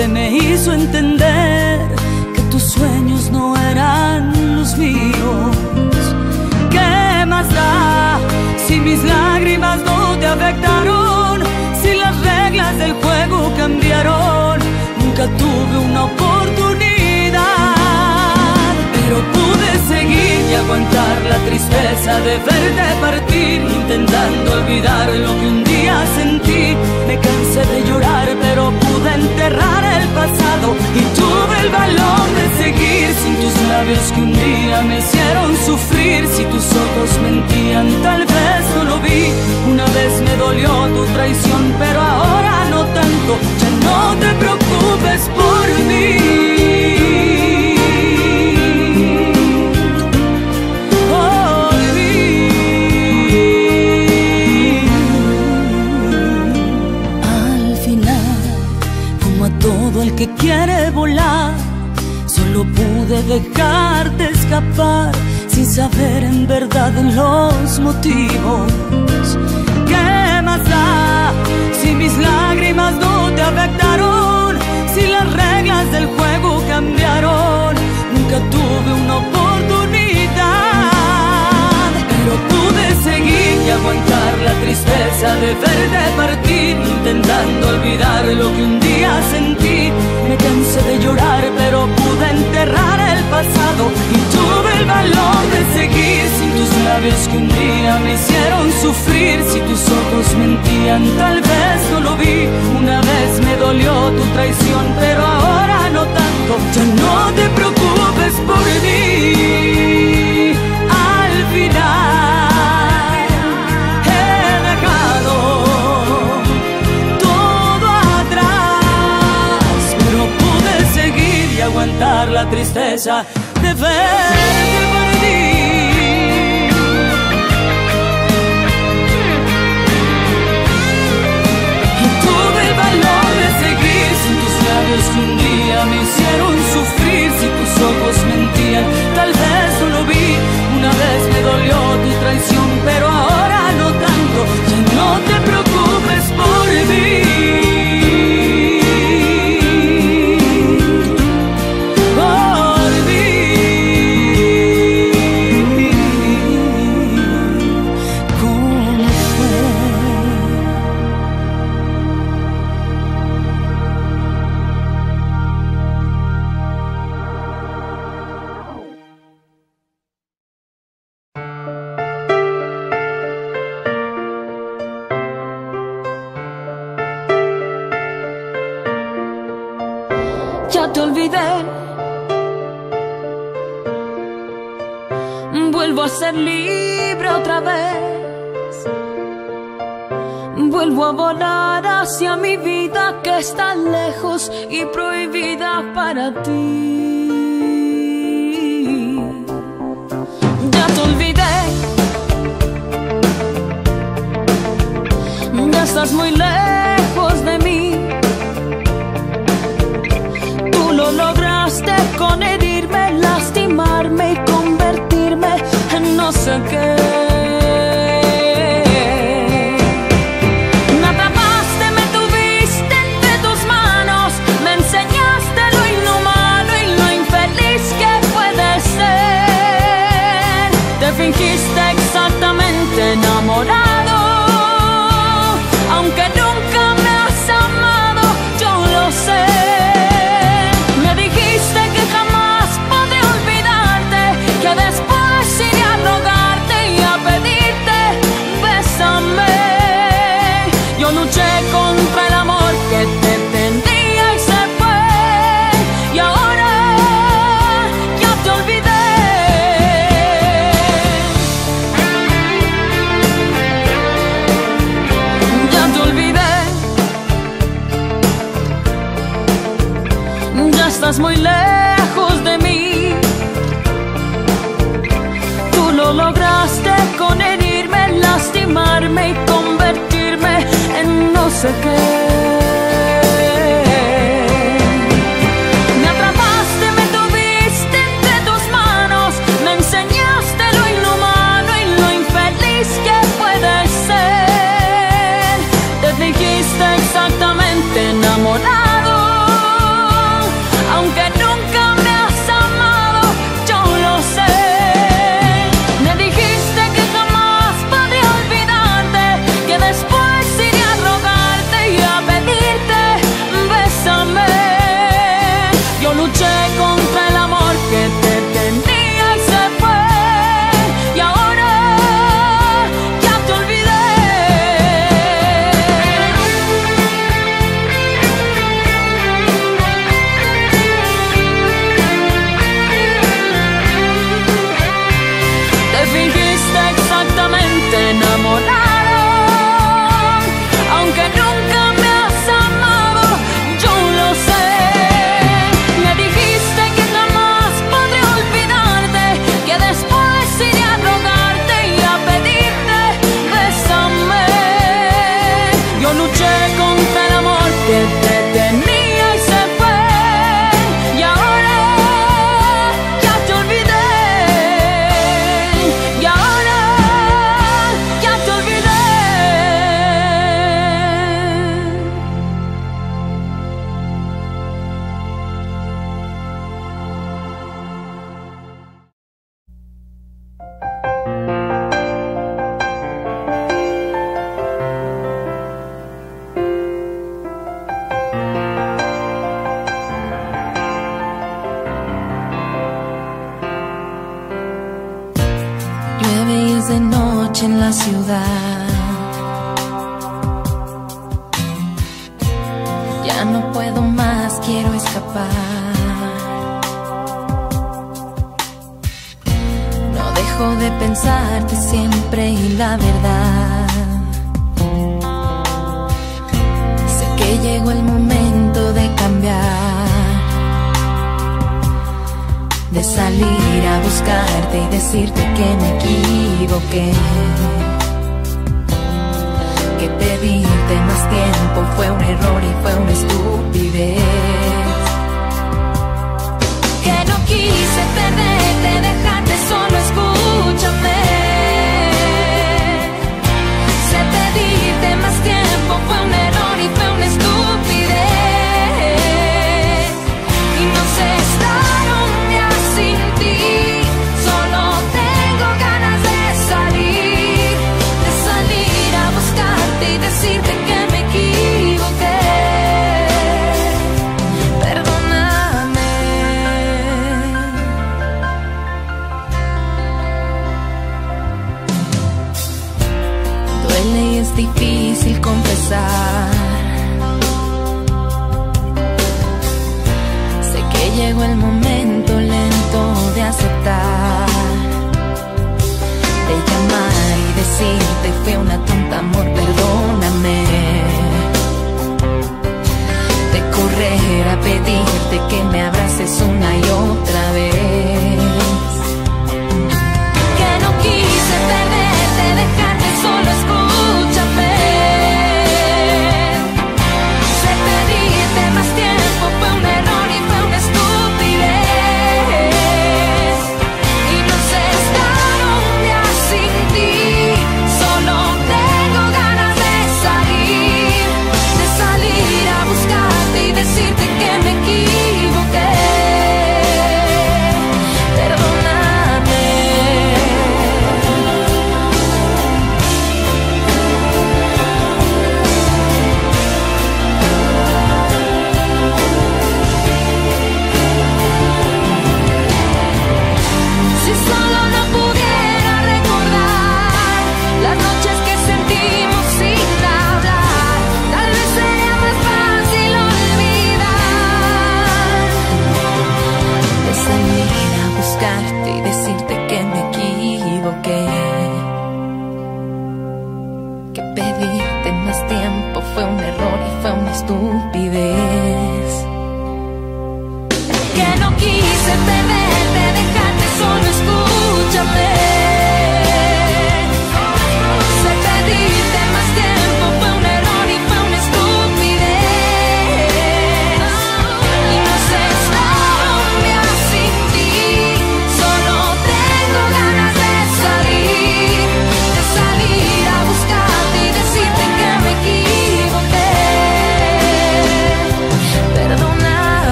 Golpe me hizo entender que tus sueños no eran los míos. ¿Qué más da si mis lágrimas no te afectaron? Si las reglas del juego cambiaron, nunca tuve una oportunidad. Pero pude seguir y aguantar la tristeza de verte partir, intentando olvidar lo que un día sentí. Me cansé de llorar, pero pude enterrar el pasado y tuve el valor de seguir sin tus labios que un día me hicieron sufrir. Si tus ojos mentían, tal vez no lo vi. Una vez me dolió tu traición, pero ahora no tanto. Ya no te preocupes por mí. Quiere volar, solo pude dejarte escapar sin saber en verdad los motivos. ¿Qué más da si mis lágrimas no te afectaron? Si las reglas del juego cambiaron, nunca tuve una oportunidad. Pero pude seguir y aguantar la tristeza de verte partir, intentando olvidar lo que un día sentí. Me cansé de llorar, pero pude enterrar el pasado y tuve el valor de seguir sin tus labios que un día me hicieron sufrir. Si tus ojos mentían, tal vez no lo vi. Una vez me dolió tu traición, pero ahora no tanto. Ya no te preocupes por mí. Al final la tristeza de verte partir. Y tuve el valor de seguir sin tus labios que un día me hicieron sufrir. Si tus ojos mentían, tal vez no lo vi. Una vez me dolió tu traición, pero ahora no tanto. Ya no te preocupes por mí. Te olvidé. Vuelvo a ser libre otra vez. Vuelvo a volar hacia mi vida que está lejos y prohibida para ti. Ya te olvidé. Ya estás muy lejos con herirme, lastimarme y convertirme en no sé qué.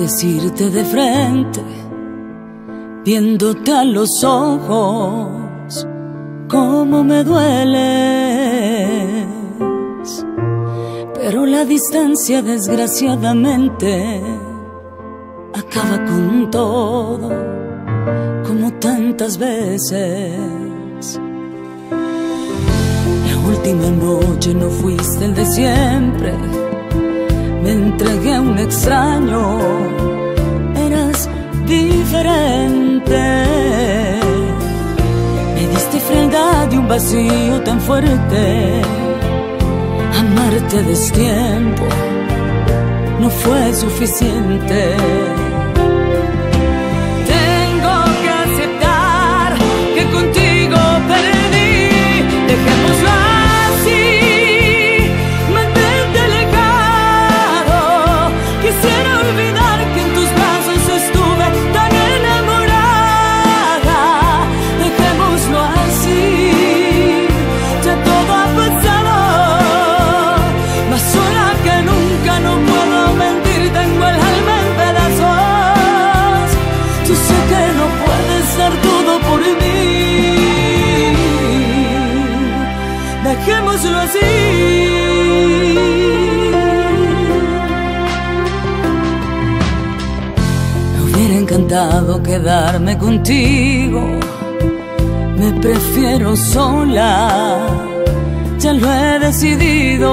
Decirte de frente, viéndote a los ojos, cómo me dueles. Pero la distancia desgraciadamente acaba con todo, como tantas veces. La última noche no fuiste el de siempre entregué a un extraño, eras diferente. Me diste frialdad y un vacío tan fuerte. Amarte a destiempo no fue suficiente. Quedarme contigo, me prefiero sola, ya lo he decidido.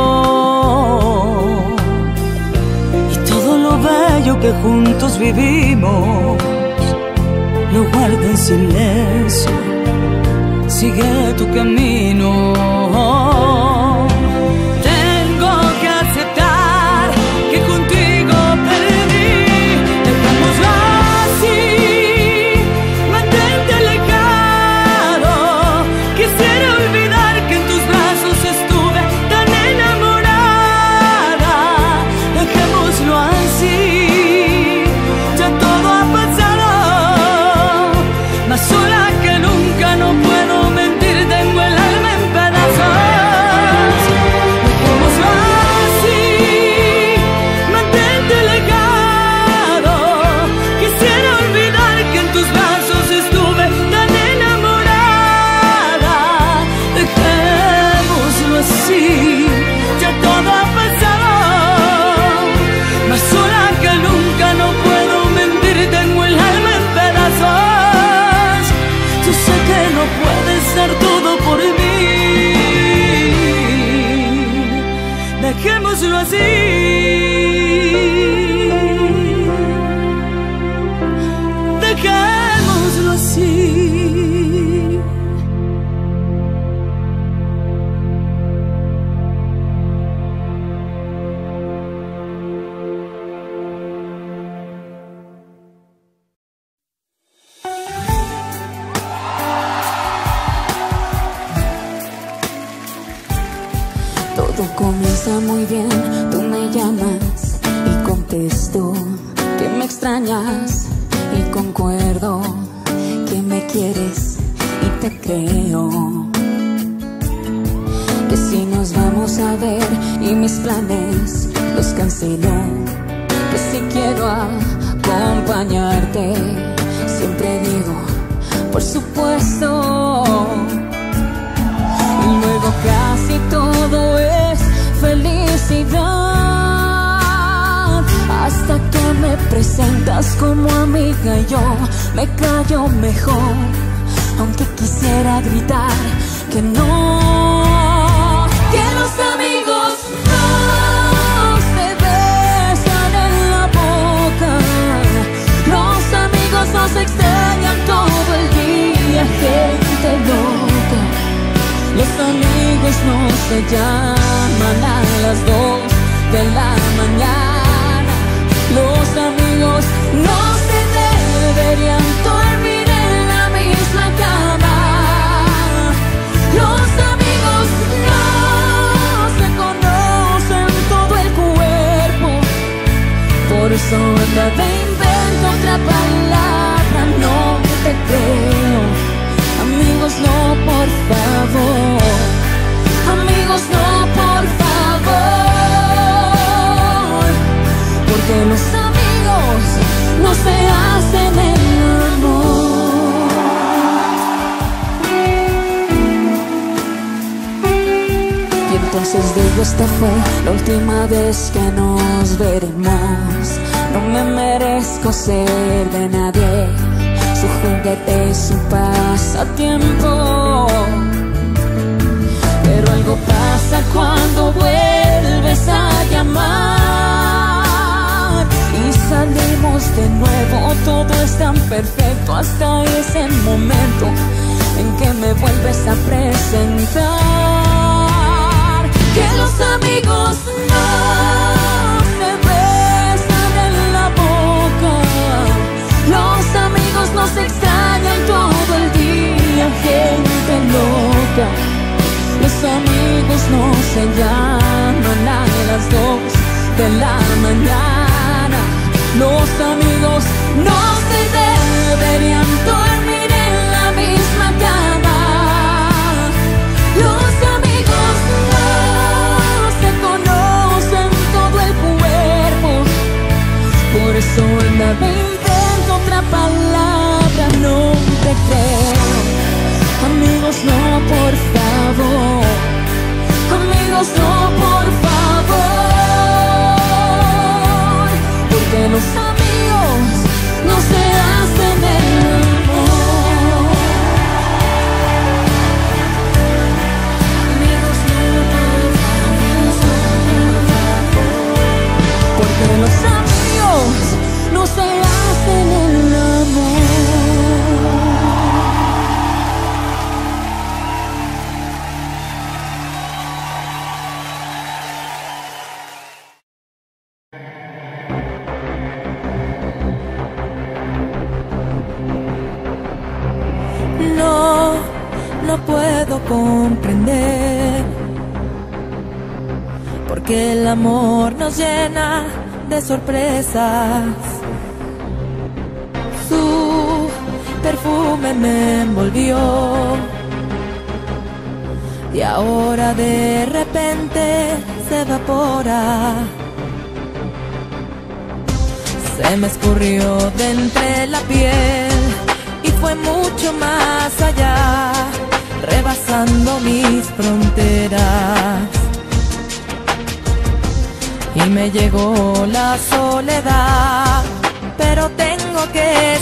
Y todo lo bello que juntos vivimos, lo guardo en silencio sigue tu camino. de la mañana, los amigos no llena de sorpresas. Su perfume me envolvió. Y ahora de repente se evapora. Se me escurrió de entre la piel y fue mucho más allá, rebasando mis fronteras y me llegó la soledad, pero tengo que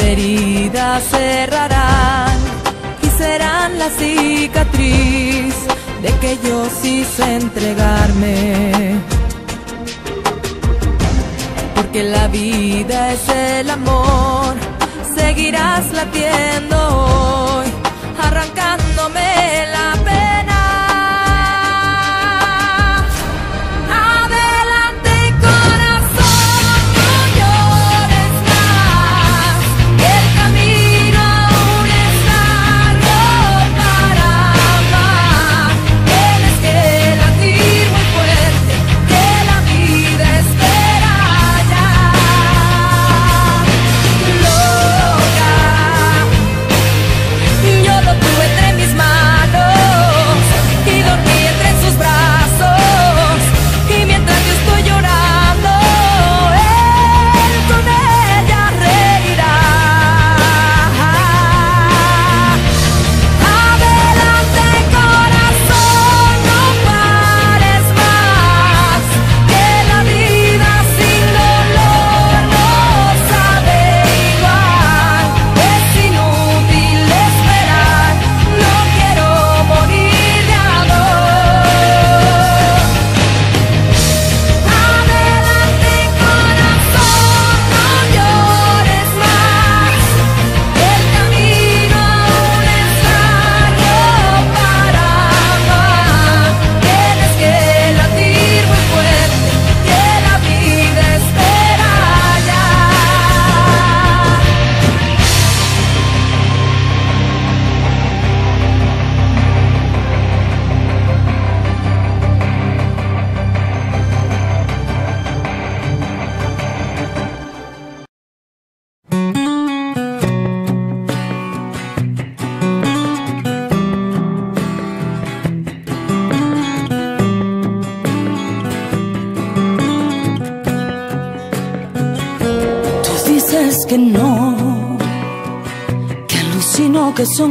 heridas cerrarán y serán la cicatriz de que yo quise entregarme. Porque la vida es el amor, seguirás latiendo.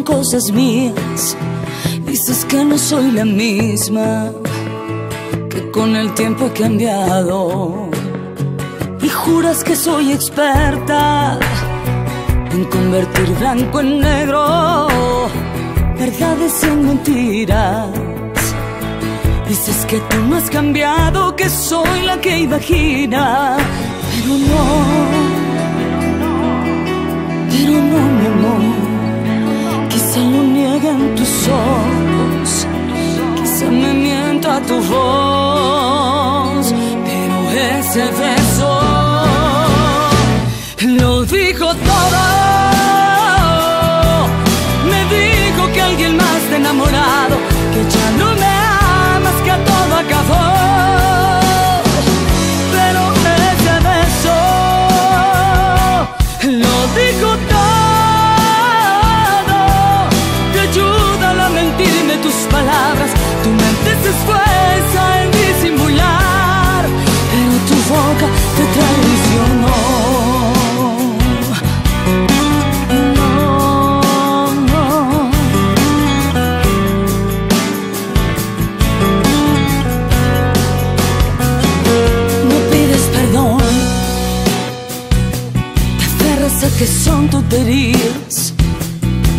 Cosas mías. Dices que no soy la misma, que con el tiempo he cambiado. Y juras que soy experta en convertir blanco en negro, verdades en mentiras. Dices que tú no has cambiado, que soy la que imagina, pero no, pero no, mi amor. Ojos, quizá me mienta tu voz, pero ese beso lo dijo todo.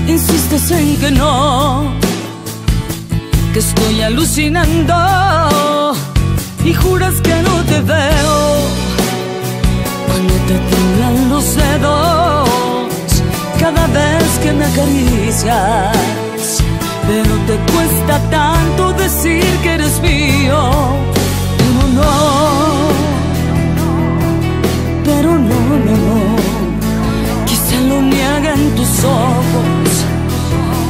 Insistes en que no, que estoy alucinando y juras que no te veo cuando te tiemblan los dedos cada vez que me acaricias. Pero te cuesta tanto decir que eres mío, pero no, pero no, no, no. Niegan tus ojos,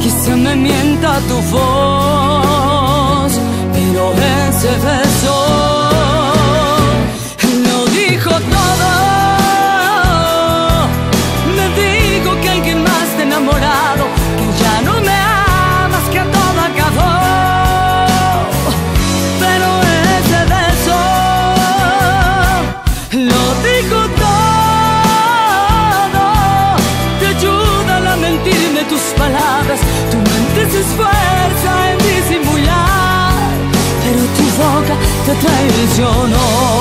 quizá me mienta tu voz, pero ese beso Thay nụ.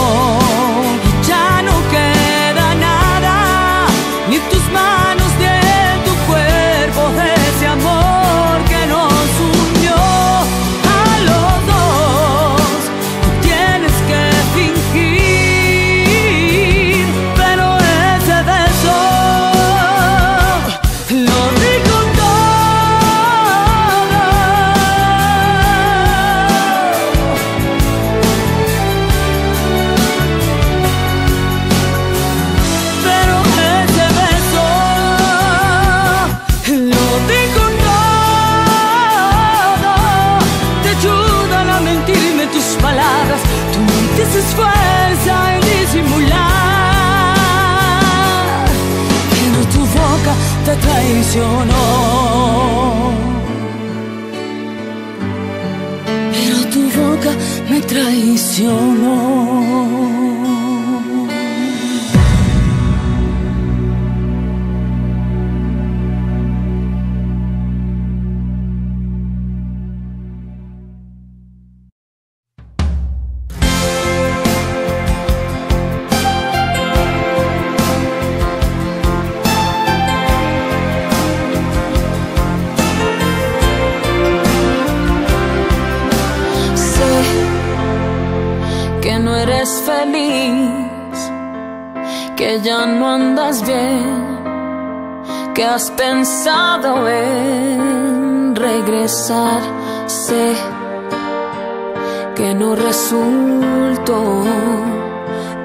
Resultó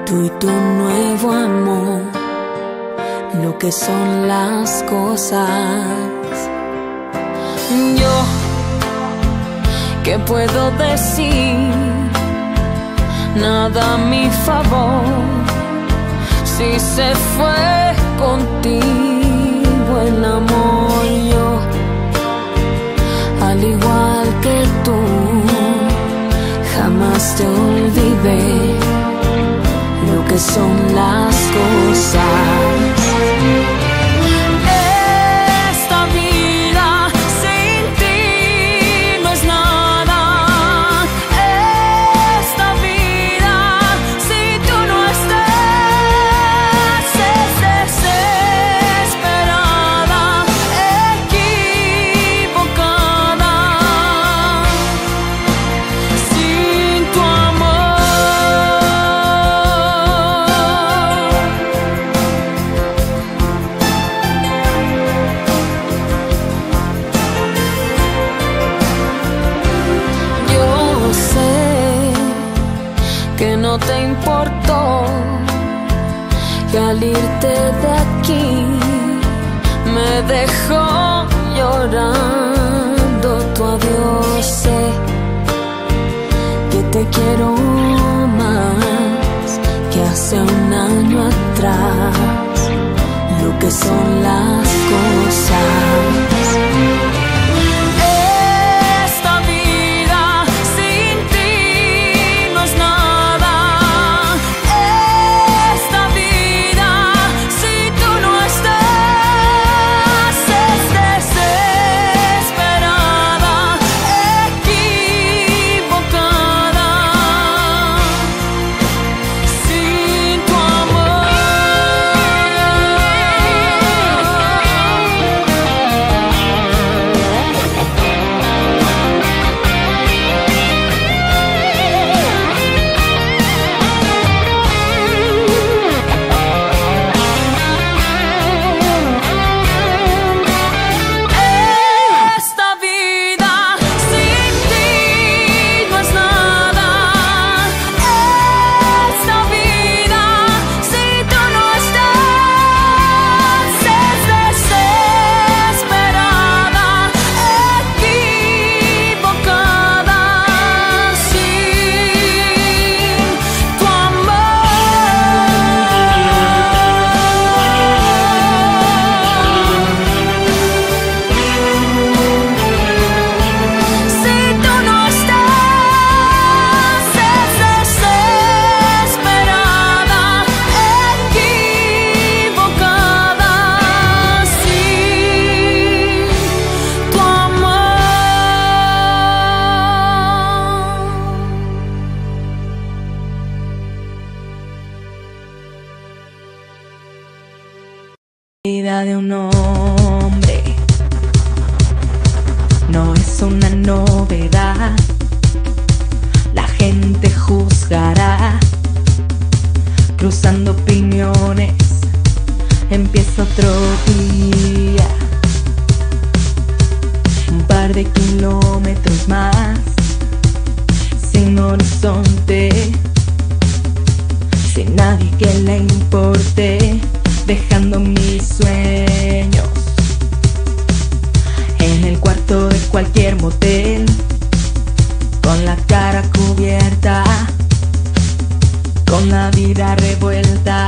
tú y tu nuevo amor, lo que son las cosas. Yo ¿Qué puedo decir? Nada a mi favor. Si se fue contigo el amor, yo, al igual que tú, jamás te olvidé lo que son las cosas. Con la vida revuelta.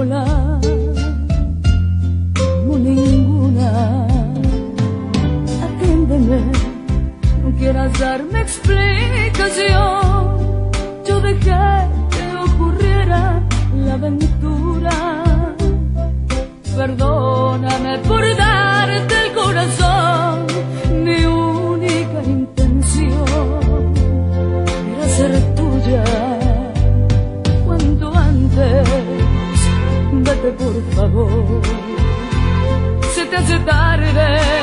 volar como ninguna. Atiéndeme, no quieras darme por favor. Se te hace tarde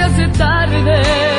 hace tarde.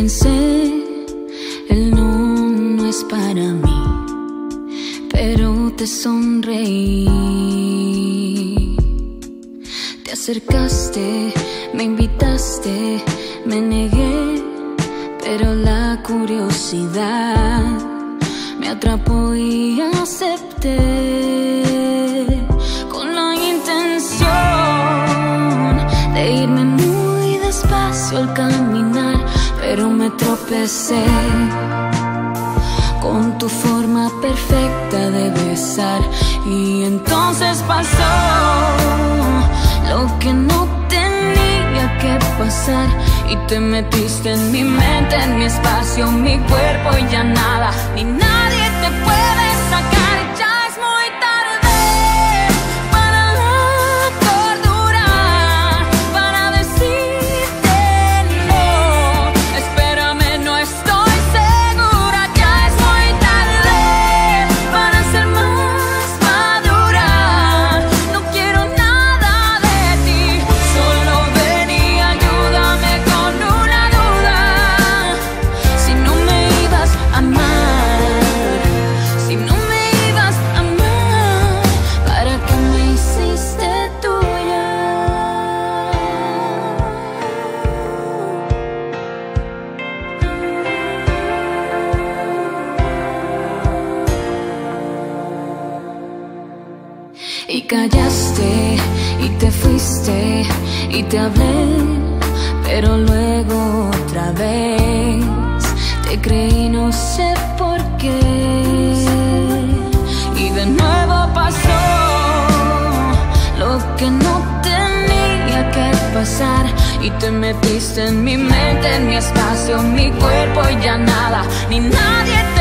pensé, el no no es para mí, pero te sonreí. Te acercaste, me invitaste, me negué, pero la curiosidad me atrapó y acepté con la intención de irme muy despacio al camino pero me tropecé. Con tu forma perfecta de besar. Y entonces pasó lo que no tenía que pasar. Y te metiste en mi mente, en mi espacio, mi cuerpo y ya nada, ni nadie te hablé, pero luego otra vez te creí, no sé por qué. Y de nuevo pasó lo que no tenía que pasar. Y te metiste en mi mente, en mi espacio, en mi cuerpo y ya nada, ni nadie te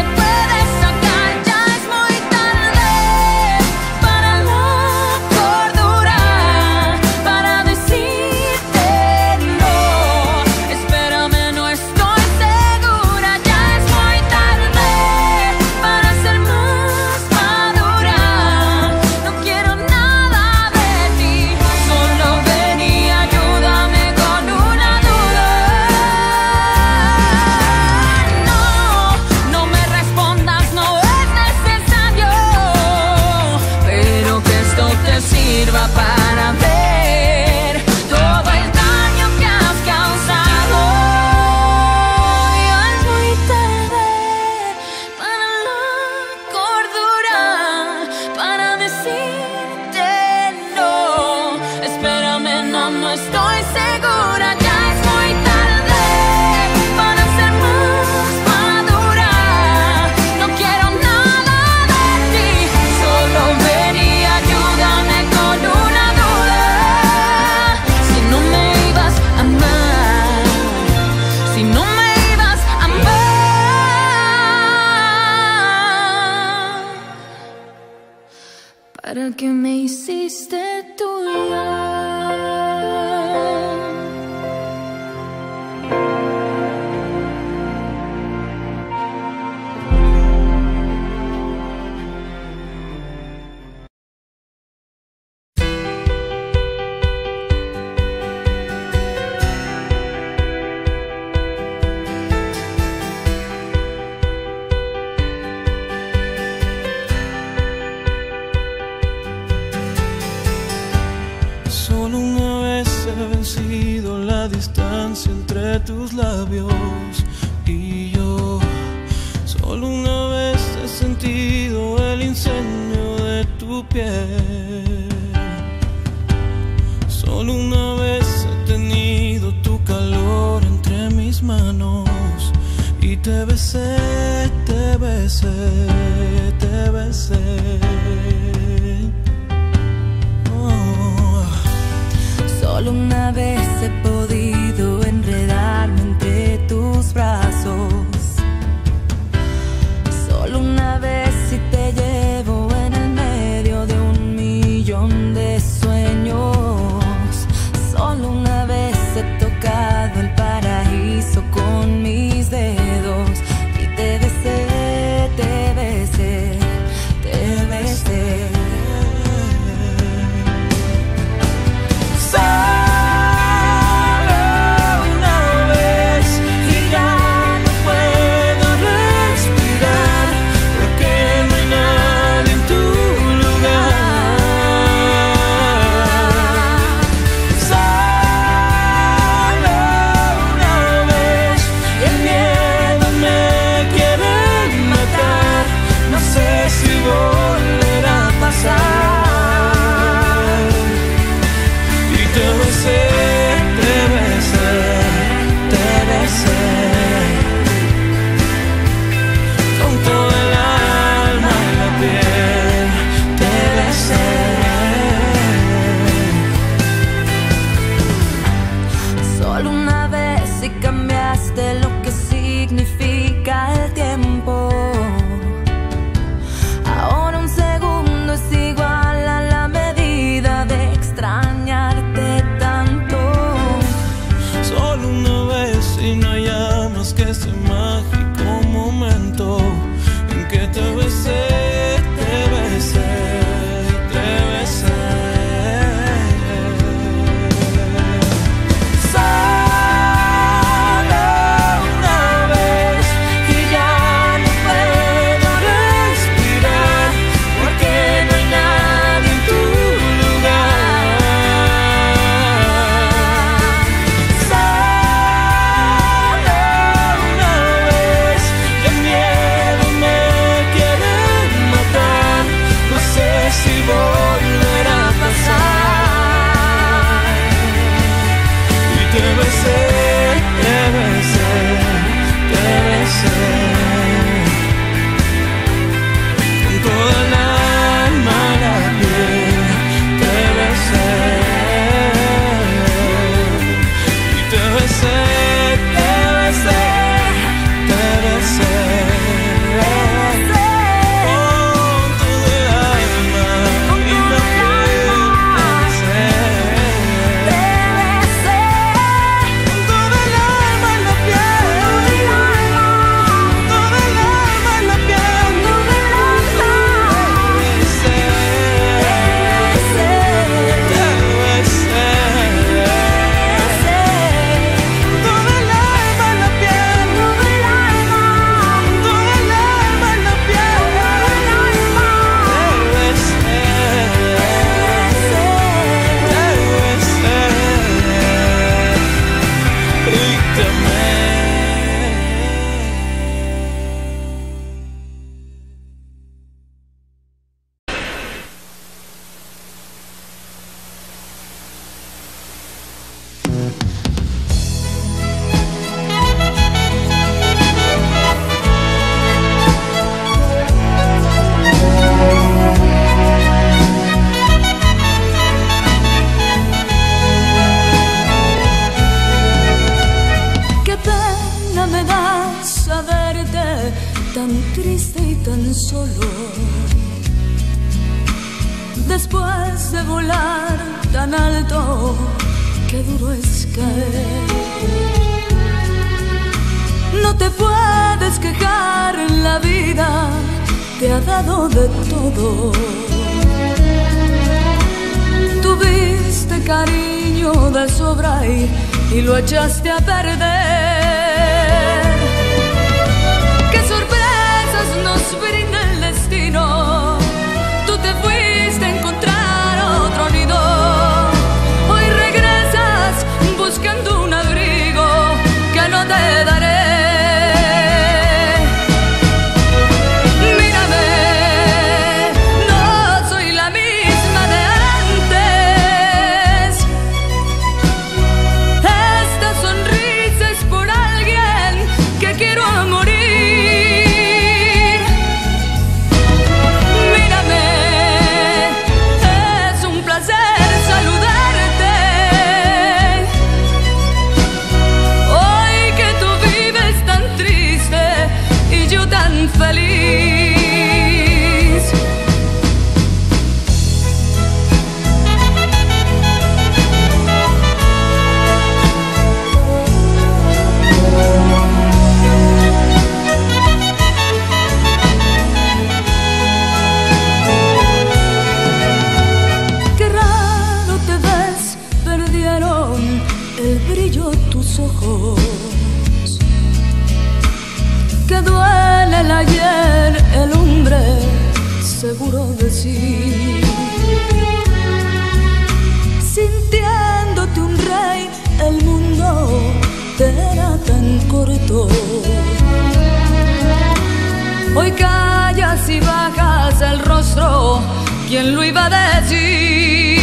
Hoy callas y bajas el rostro, ¿quién lo iba a decir?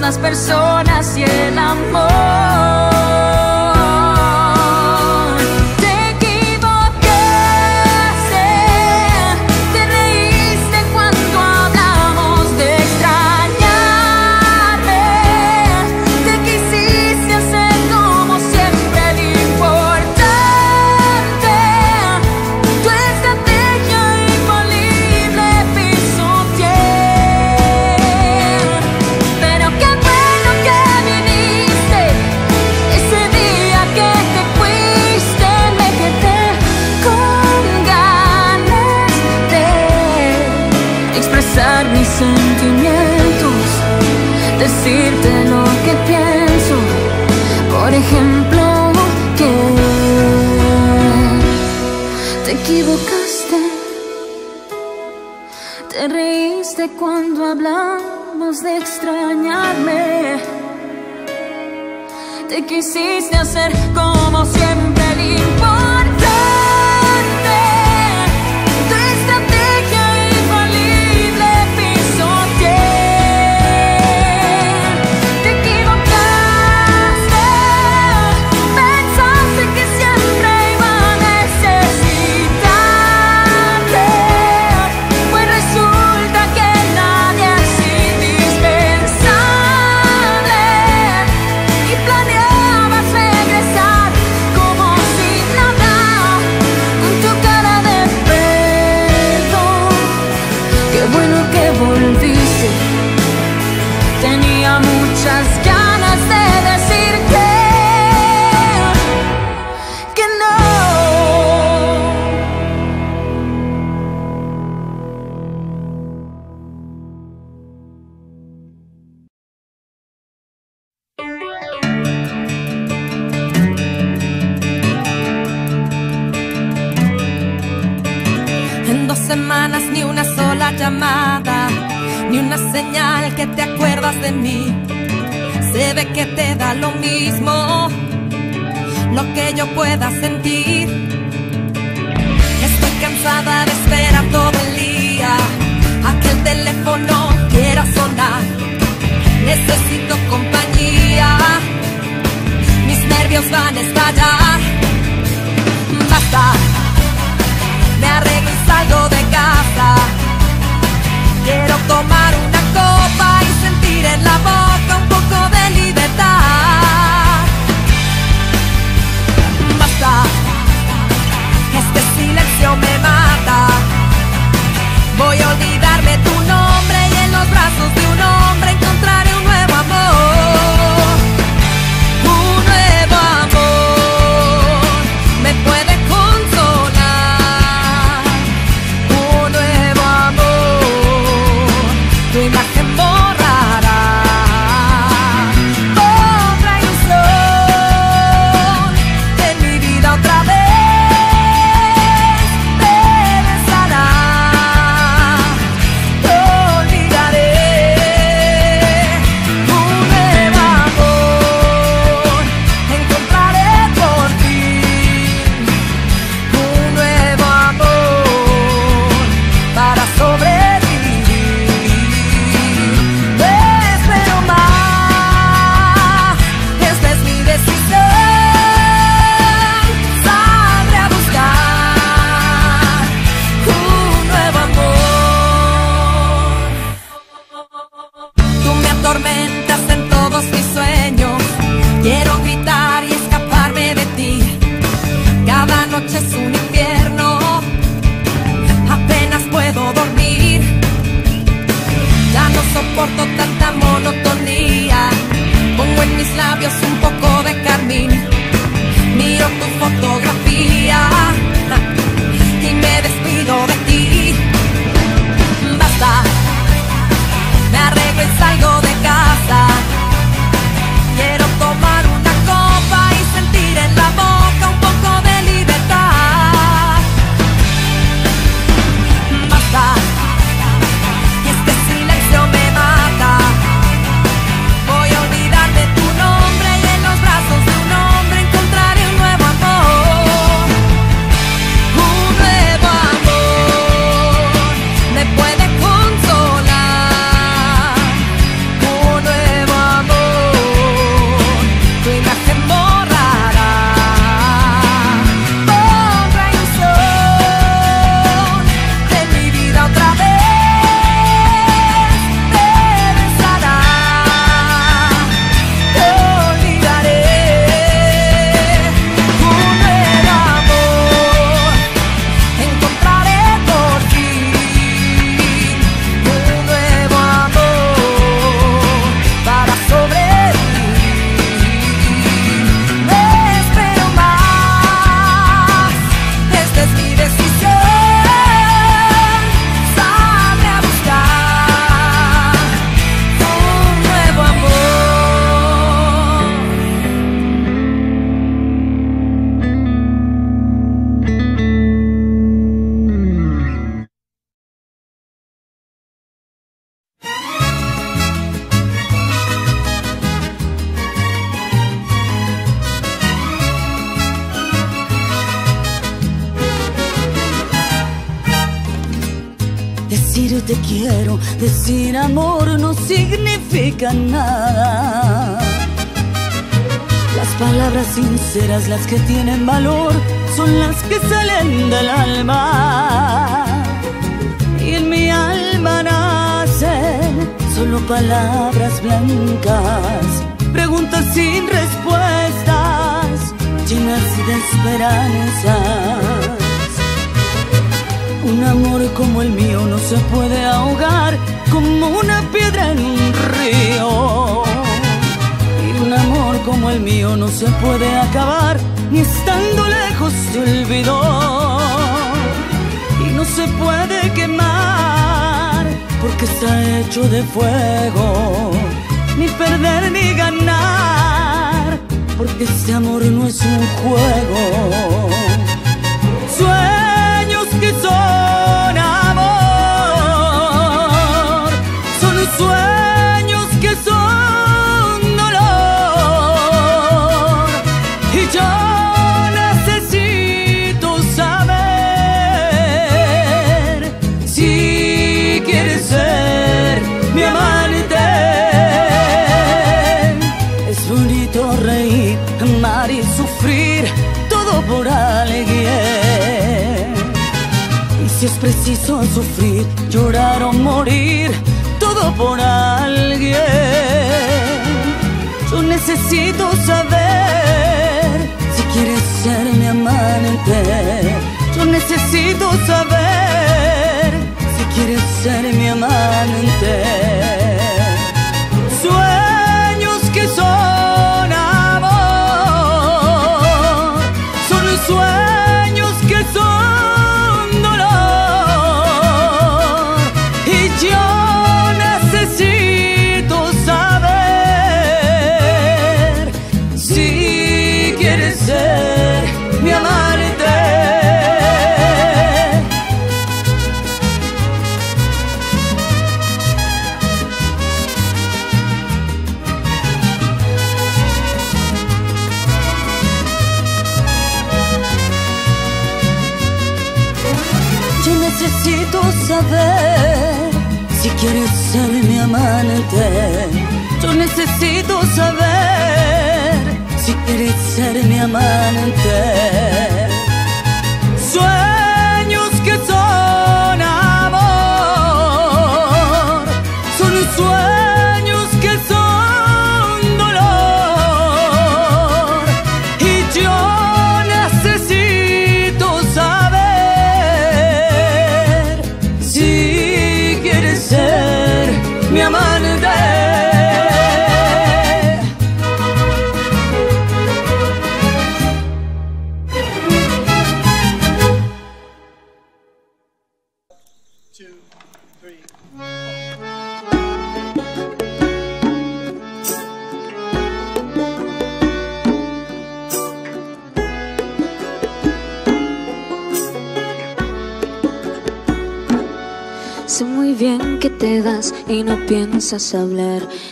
Las personas y el amor. Quisiste hacer como no se puede acabar ni estando lejos se olvidó. Y no se puede quemar porque está hecho de fuego. Ni perder ni ganar porque este amor no es un juego. Preciso sufrir, llorar o morir, todo por alguien. Yo necesito saber si quieres ser mi amante. Yo necesito saber si quieres ser mi amante. Amante. Yo necesito saber si quieres ser mi amante.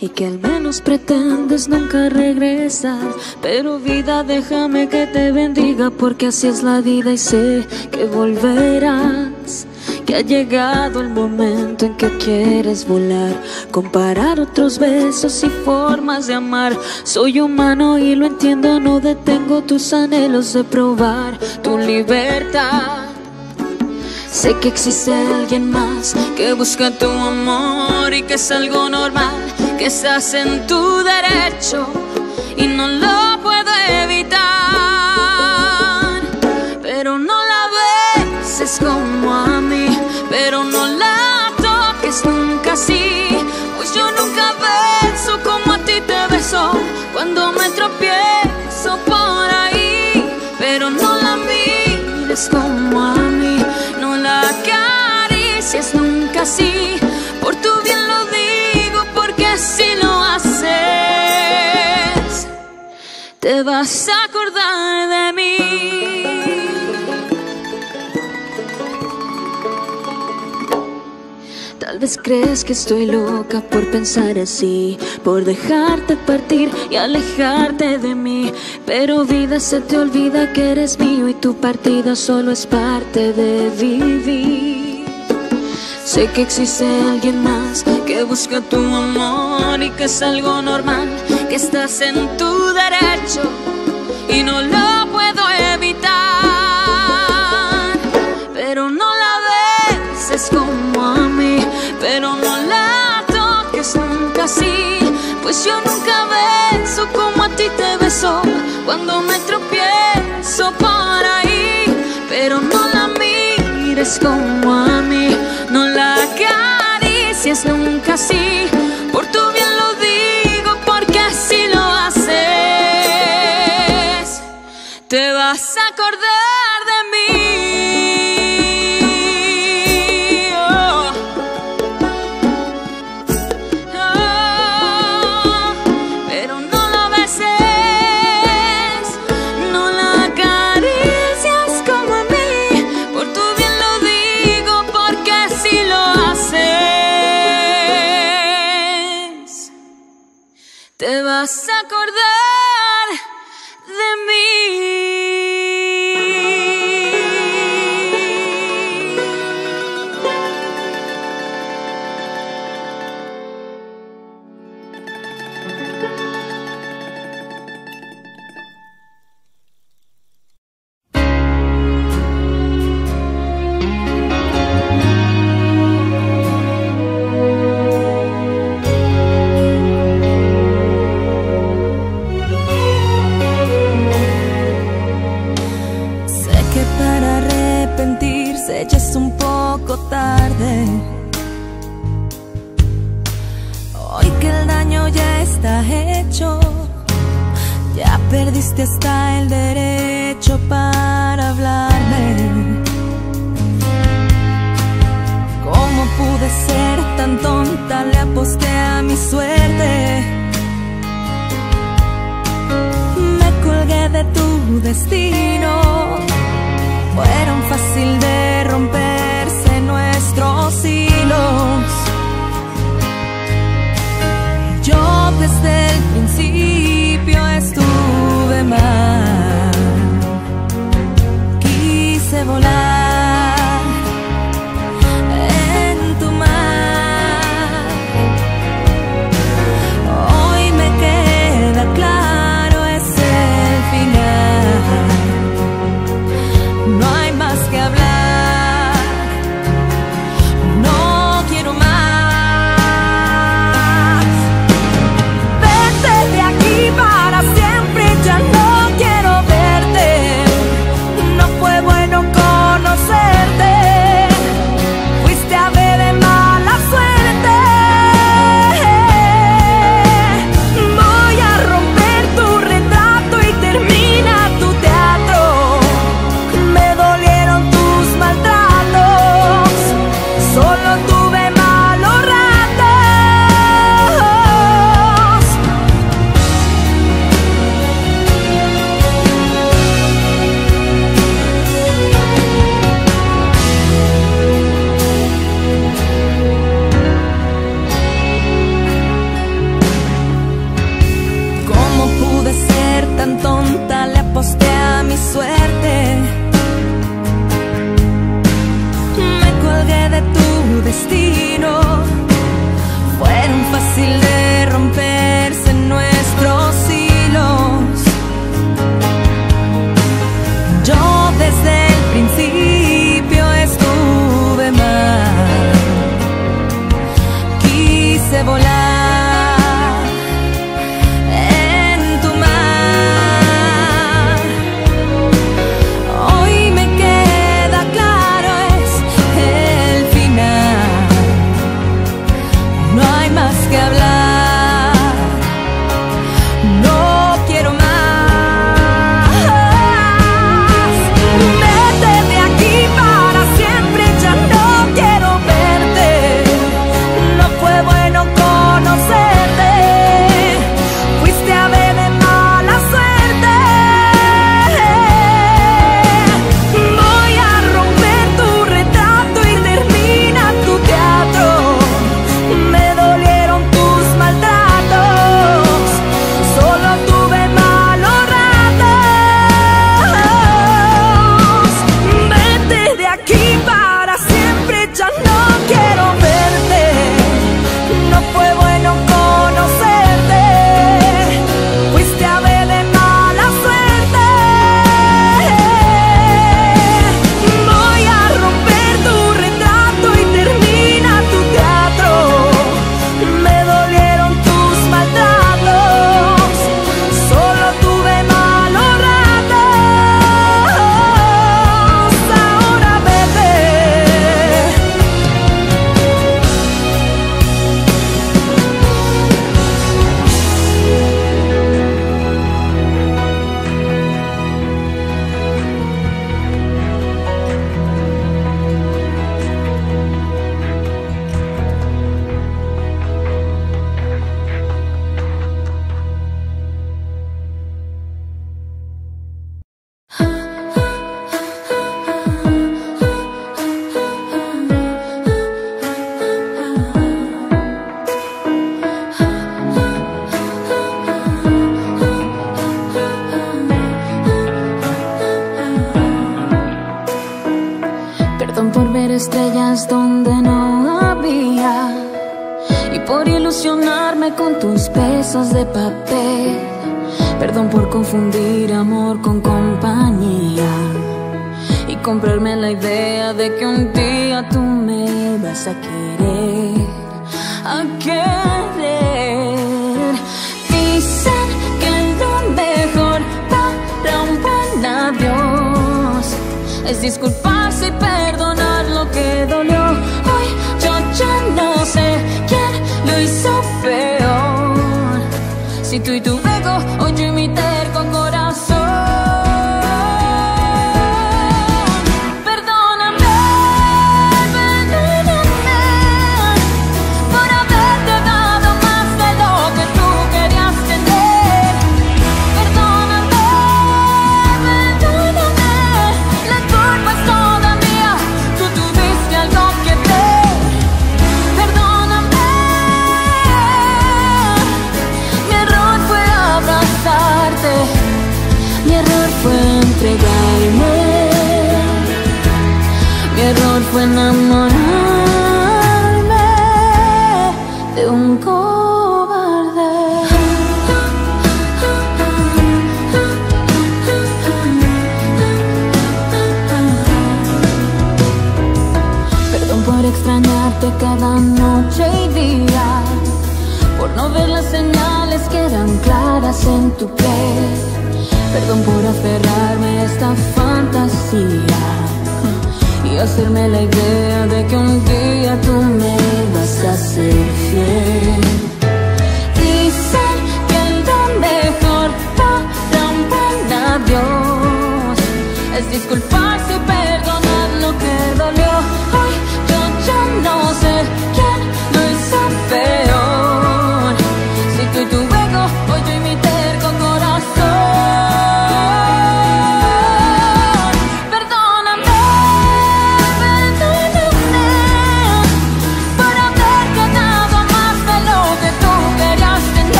Y que al menos pretendes nunca regresar. Pero vida, déjame que te bendiga porque así es la vida y sé que volverás. Que ha llegado el momento en que quieres volar, comparar otros besos y formas de amar. Soy humano y lo entiendo, no detengo tus anhelos de probar tu libertad. Sé que existe alguien más que busca tu amor y que es algo normal, que estás en tu derecho y no lo te vas a acordar de mí. Tal vez crees que estoy loca por pensar así, por dejarte partir y alejarte de mí. Pero vida se te olvida que eres mío y tu partida solo es parte de vivir. Sé que existe alguien más que busca tu amor y que es algo normal, que estás en tu derecho y no lo puedo evitar. Pero no la beses como a mí, pero no la toques nunca así, pues yo nunca beso como a ti te beso cuando me tropiezo por ahí, pero no la como a mí es nunca así. Por tu bien lo digo porque así lo haces. Te vas a acordar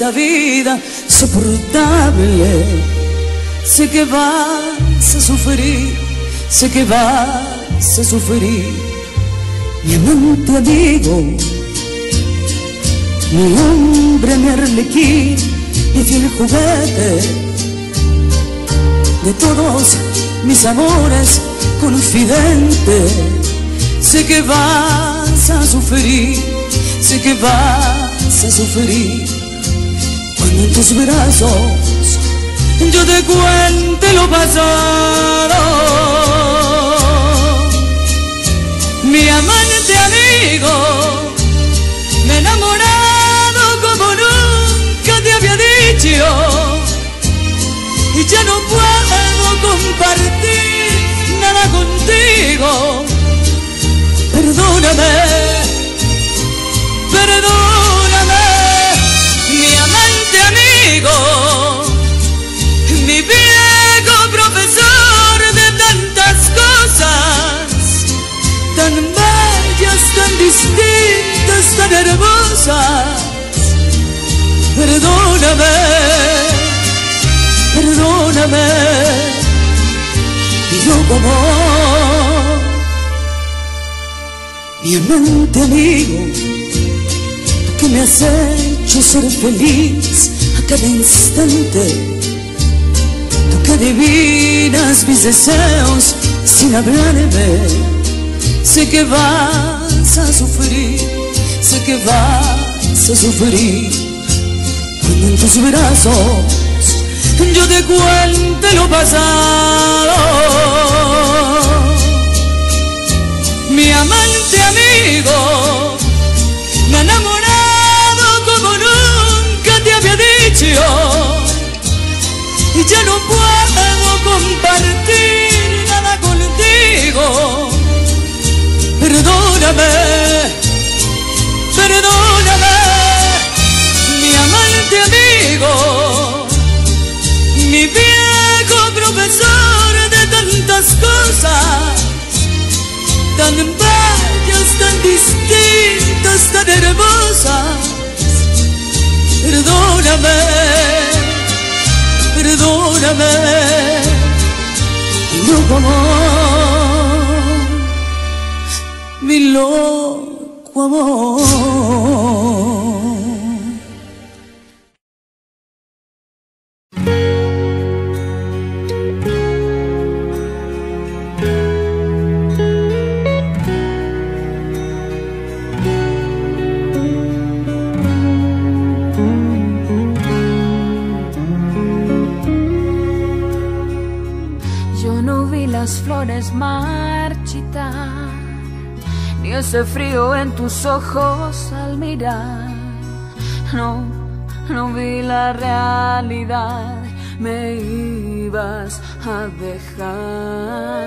esta vida soportable, sé que vas a sufrir, sé que vas a sufrir, mi amante amigo, mi hombre, mi arlequín, mi fiel juguete de todos mis amores confidente. Sé que vas a sufrir, sé que vas a sufrir. En tus brazos yo te cuente lo pasado. Mi amante amigo, me he enamorado como nunca te había dicho y ya no puedo compartir nada contigo. Perdóname, perdóname, mi viejo profesor de tantas cosas, tan bellas, tan distintas, tan hermosas. Perdóname perdóname. Y yo como mi amante amigo, que me has hecho ser feliz cada instante, tú que adivinas mis deseos sin hablarme, sé que vas a sufrir, sé que vas a sufrir. Cuando en tus brazos yo te cuente lo pasado. Mi amante amigo, Y ya no puedo compartir nada contigo. Perdóname, perdóname, mi amante amigo mi viejo profesor de tantas cosas, tan bellas, tan distintas, tan hermosas. Perdóname, perdóname, loco amor, mi loco amor. Frío en tus ojos al mirar. No, no vi la realidad, me ibas a dejar.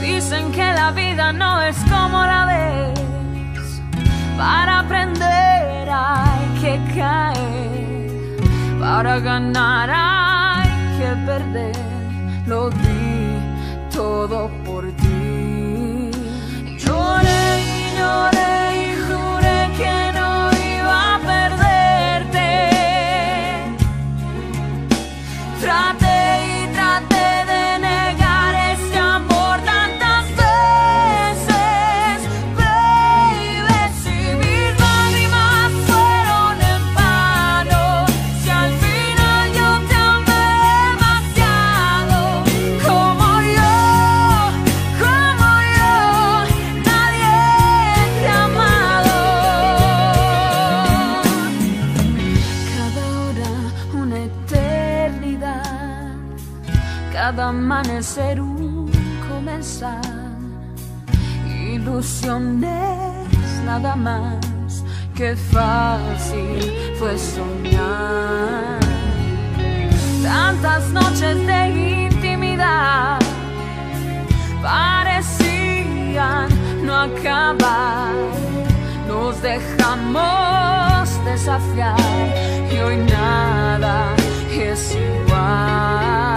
Dicen que la vida no es como la ves, para aprender hay que caer, para ganar hay que perder. Lo todo y fácil fue soñar. Tantas noches de intimidad parecían no acabar. Nos dejamos desafiar y hoy nada es igual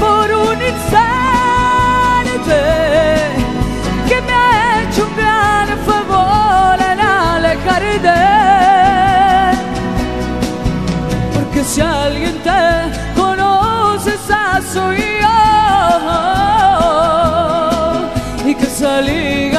por un instante que me ha hecho un gran favor en alejarte. Porque si alguien te conoce, esa soy yo. Y que salí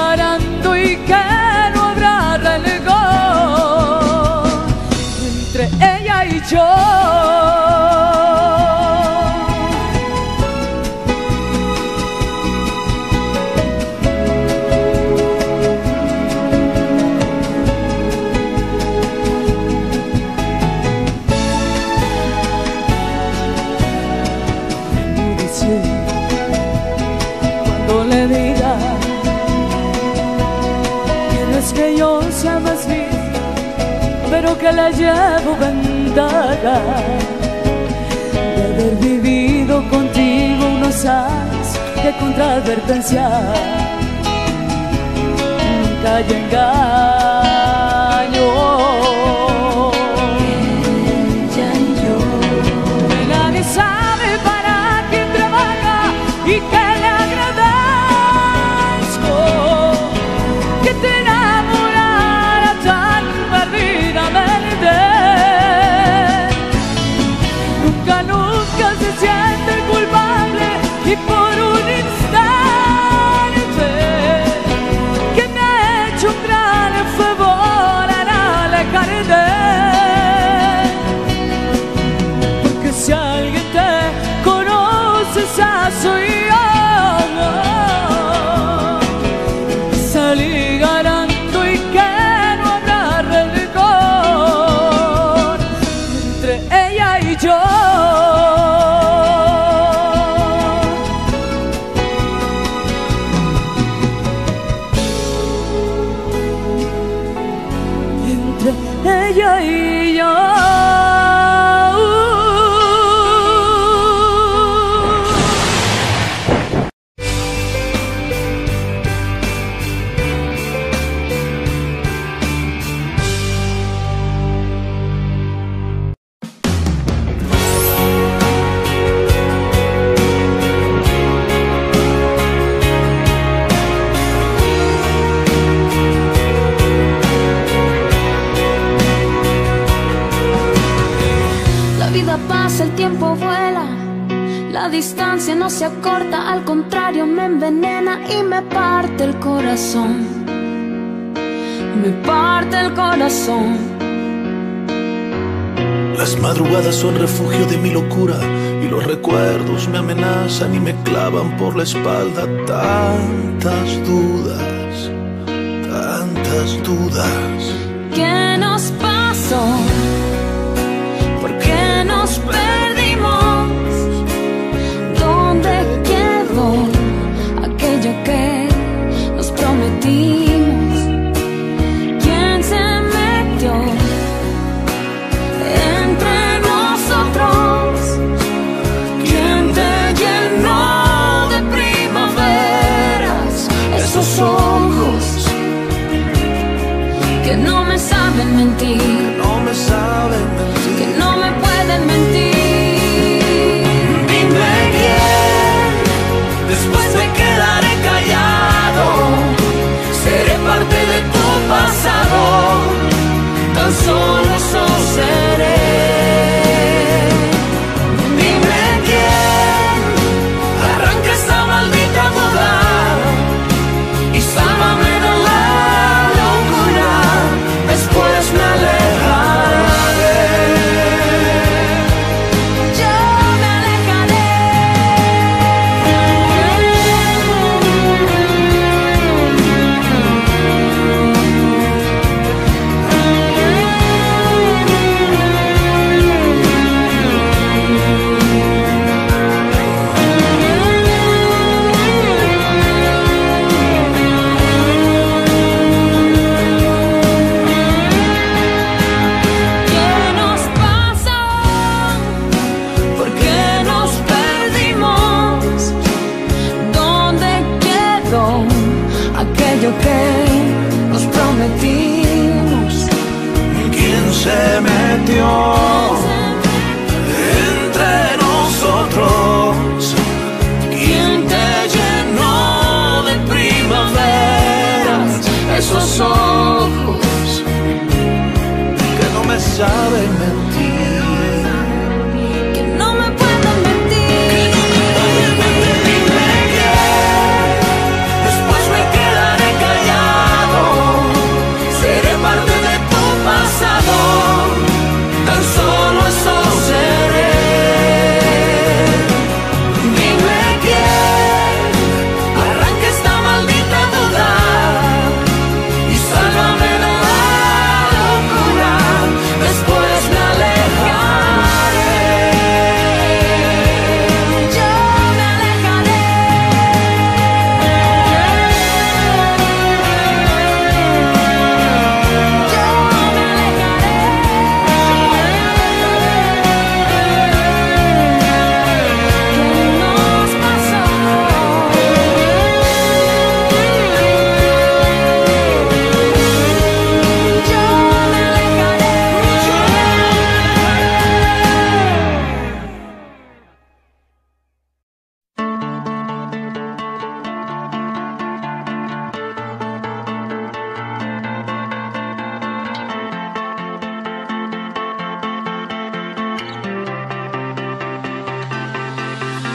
la llevo vendada de haber vivido contigo unos años de contraadvertencia. Nunca llegar. people no se acorta, al contrario me envenena y me parte el corazón. Me parte el corazón. Las madrugadas son refugio de mi locura y los recuerdos me amenazan y me clavan por la espalda tantas dudas, tantas dudas. ¿Qué nos pasó? ¿Por qué nos pasó? 你。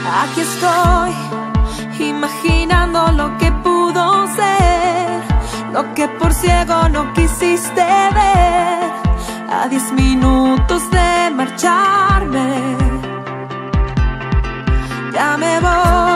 Aquí estoy, imaginando lo que pudo ser, lo que por ciego no quisiste ver. A diez minutos de marcharme, ya me voy.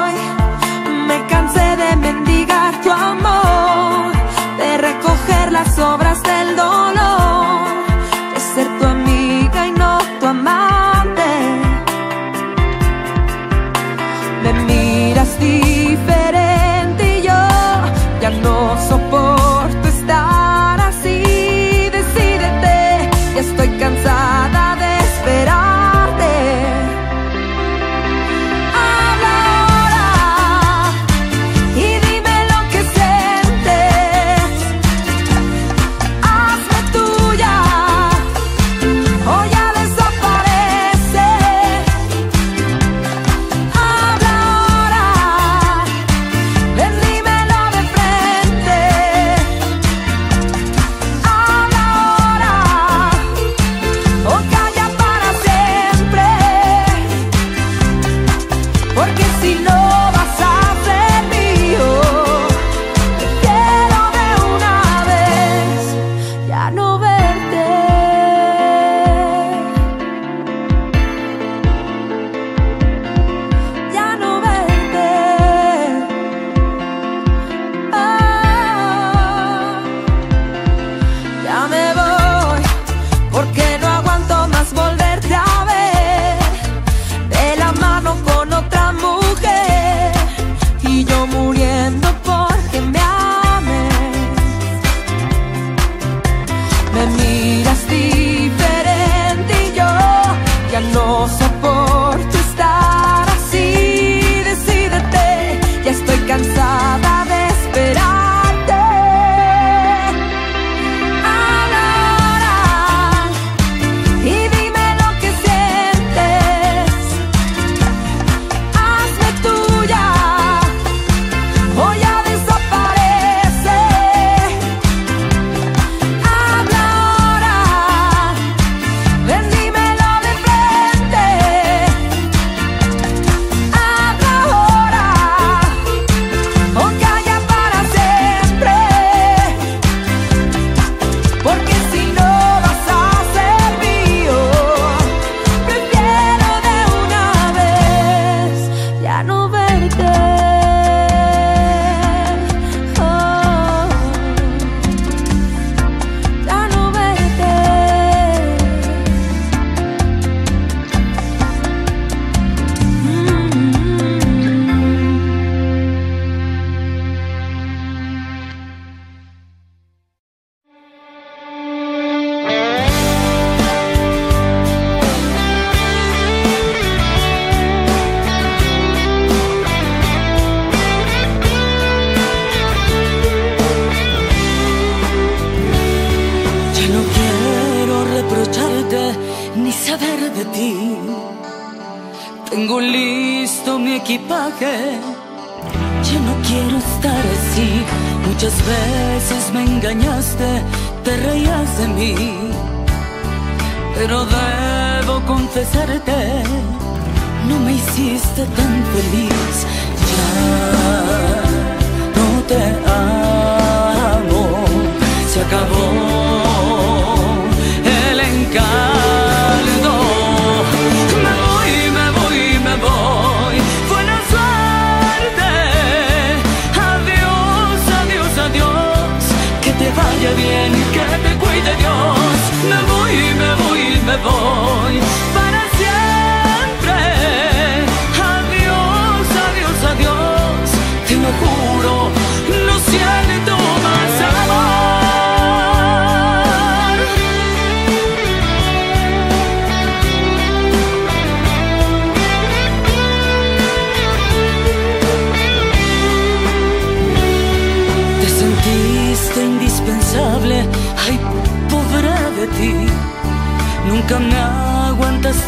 tengo listo mi equipaje. Ya no quiero estar así. Muchas veces me engañaste, te reías de mí. Pero debo confesarte, no me hiciste tan feliz. Ya no te amo. Se acabó el encanto.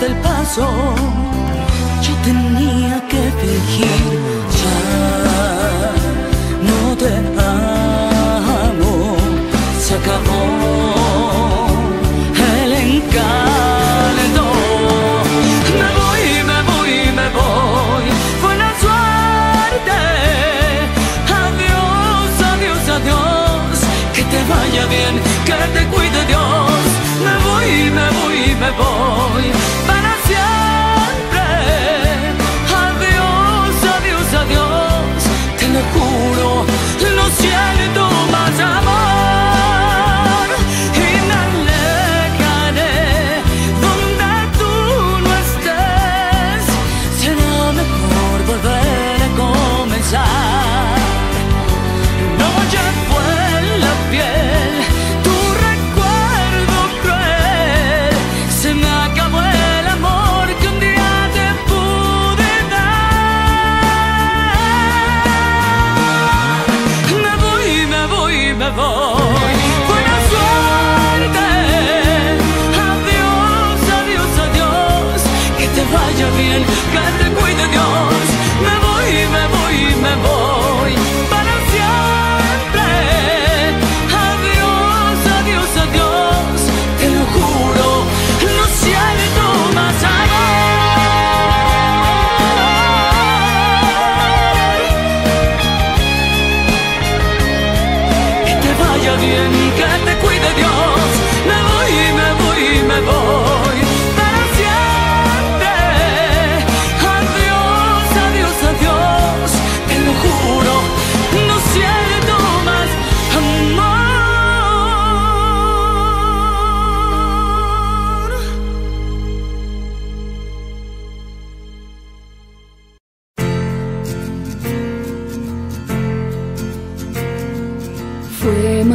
el paso, yo tenía que fingir.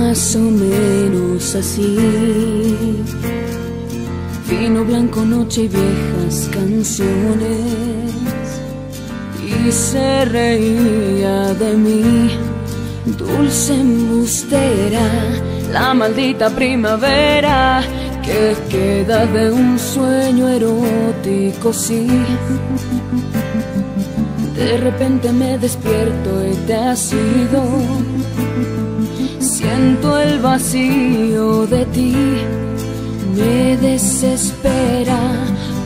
más o menos así. Vino blanco, noche y viejas canciones. Y se reía de mí, dulce embustera, la maldita primavera que queda de un sueño erótico, sí. De repente me despierto y te has ido. Siento el vacío de ti, me desespera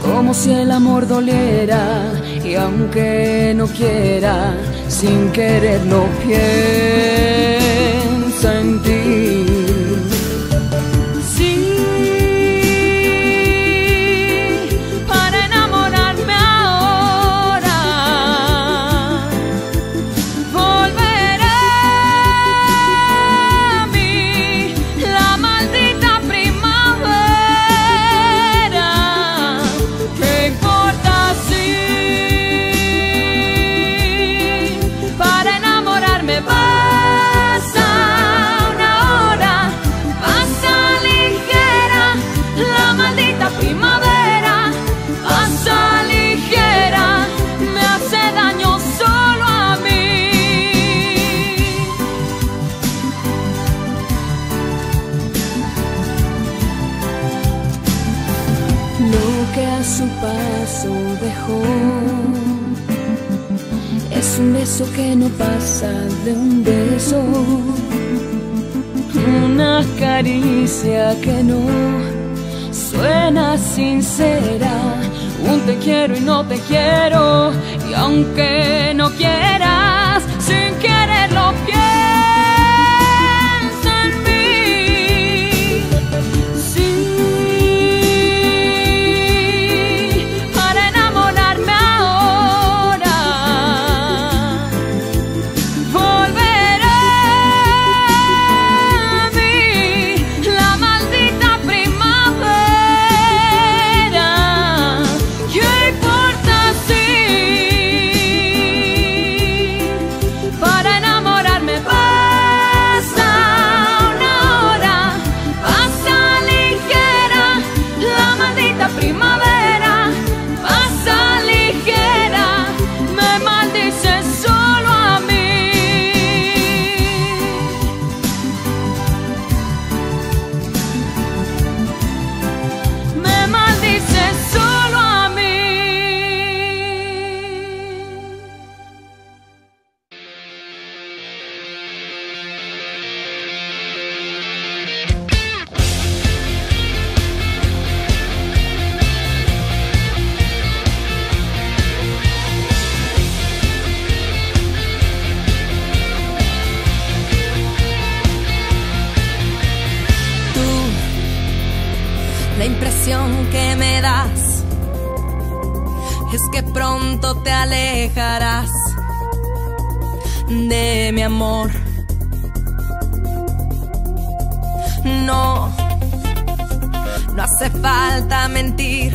como si el amor doliera y aunque no quiera, sin querer no piensa en ti. Que no pasa de un beso. Una caricia que no suena sincera. Un te quiero y no te quiero. Y aunque no quieras, la impresión que me das es que pronto te alejarás de mi amor. No, no hace falta mentir.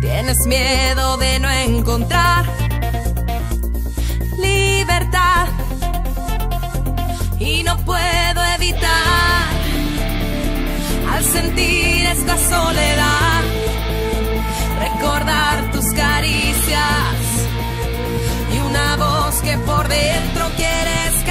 Tienes miedo de no encontrar libertad y no puedo evitar al sentir esta soledad, recordar tus caricias y una voz que por dentro quieres